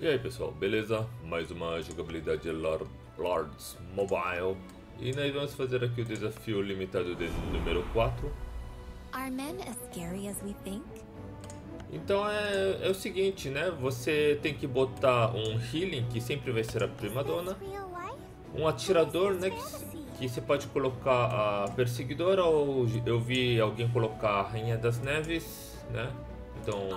E aí pessoal, beleza? Mais uma jogabilidade de Lord, Lords Mobile E nós vamos fazer aqui o desafio limitado de número 4 Are men as scary as we think? Então é, é o seguinte, né? Você tem que botar um healing, que sempre vai ser a prima dona Um atirador, né? Que, que você pode colocar a perseguidora Ou eu vi alguém colocar a Rainha das Neves, né? Então...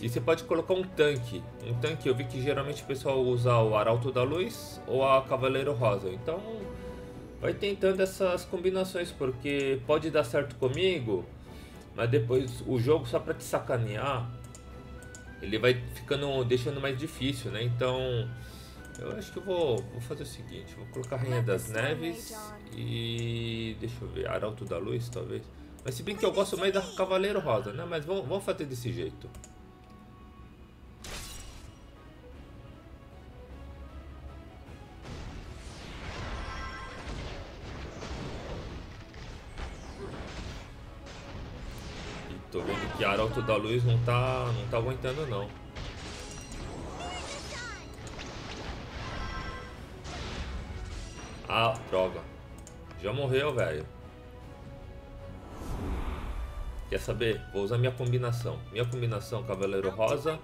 E você pode colocar um tanque. Um tanque, eu vi que geralmente o pessoal usa o Arauto da Luz ou a Cavaleiro Rosa. Então, vai tentando essas combinações, porque pode dar certo comigo, mas depois o jogo, só pra te sacanear, ele vai ficando, deixando mais difícil, né? Então, eu acho que eu vou, vou fazer o seguinte, vou colocar a Rainha das Neves e... deixa eu ver, Arauto da Luz, talvez. Mas se bem que eu gosto mais da Cavaleiro Rosa, né? Mas vamos, vamos fazer desse jeito. Tô vendo que Arauto da Luz não tá, não tá aguentando não. Ah, droga. Já morreu, velho. Quer saber? Vou usar minha combinação. Minha combinação Cavaleiro Rosa.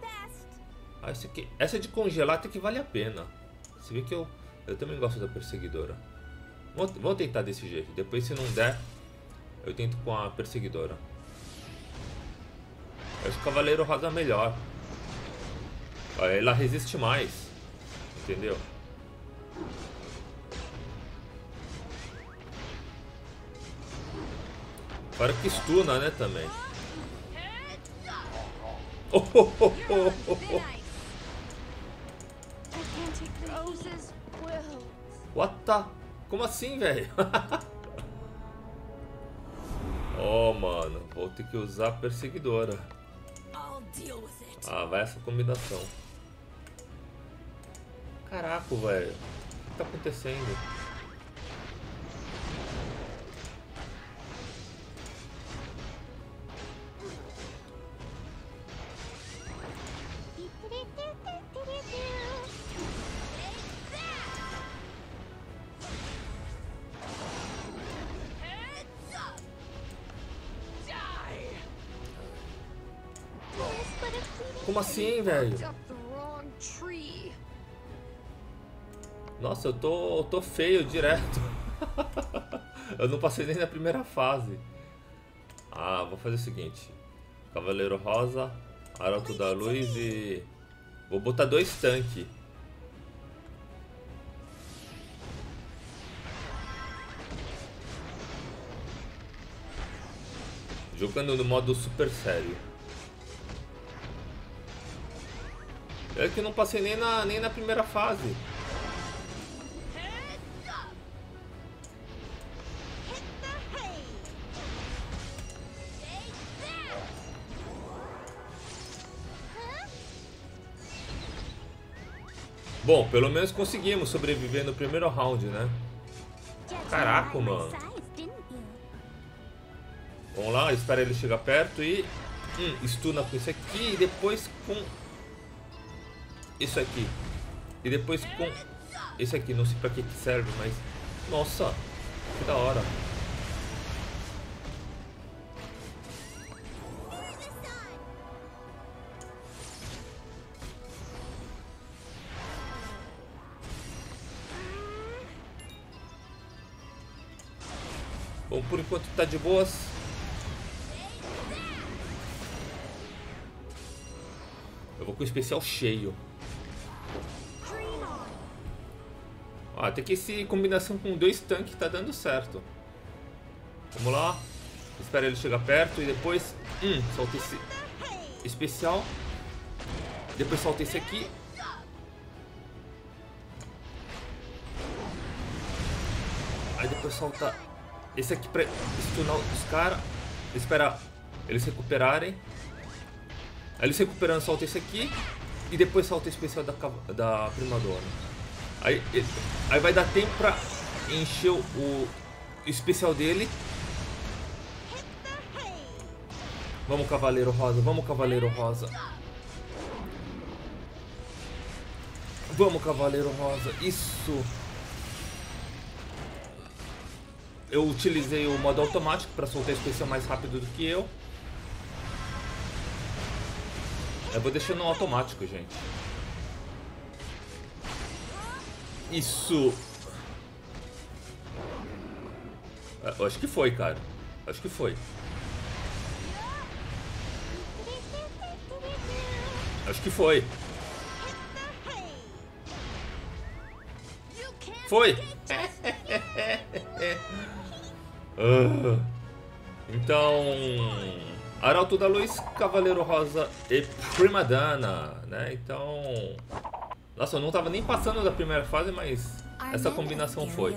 Ah, essa, aqui, essa de congelar até que vale a pena. Você vê que eu, eu também gosto da perseguidora. Vou, vou tentar desse jeito. Depois se não der, eu tento com a perseguidora. O Cavaleiro Rosa é melhor. Ela resiste mais. Entendeu? Para que estuna, né, também. Oh, oh, oh, oh, oh, oh. What the? Como assim, velho? oh, mano. Vou ter que usar a perseguidora. Ah, vai essa combinação. Caraca, velho. O que tá acontecendo? Como assim, velho? Nossa, eu tô, eu tô feio direto. eu não passei nem na primeira fase. Ah, vou fazer o seguinte. Cavaleiro Rosa, Arauto da Luz e... Vou botar dois tanques. Jogando no modo super sério. É que eu não passei nem na, nem na primeira fase. Bom, pelo menos conseguimos sobreviver no primeiro round, né? Caraca, mano. Vamos lá, espera ele chegar perto e... Hum, stuna com isso aqui e depois com isso aqui. E depois com esse aqui, não sei pra que, serve, mas... Nossa, que da hora. Bom, por enquanto tá de boas. Eu vou com o especial cheio. Ó, até que esse combinação com dois tanques tá dando certo. Vamos lá. Espera ele chegar perto e depois... Hum, solta esse especial. Depois solta esse aqui. Aí depois solta esse aqui pra stunar os caras. Espera eles recuperarem. Aí eles recuperando, solta esse aqui. E depois solta o especial da, da primadona. Aí, aí vai dar tempo pra encher o especial dele. Vamos, Cavaleiro Rosa. Vamos, Cavaleiro Rosa. Vamos, Cavaleiro Rosa. Isso. Eu utilizei o modo automático para soltar a especial mais rápido do que eu. Eu vou deixando no automático, gente. Isso. É, eu acho que foi, cara. Acho que foi. Acho que foi. Foi! uh, então, Arauto da Luz, Cavaleiro Rosa e Prima Dana, né? Então, nossa, eu não tava nem passando da primeira fase, mas essa combinação foi.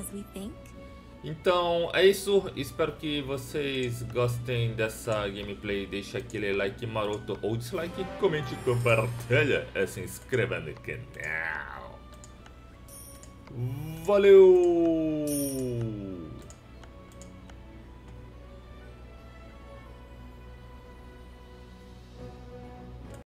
Então é isso, espero que vocês gostem dessa gameplay, deixe aquele like maroto ou dislike, comente, compartilha e se inscreva no canal. Valeu!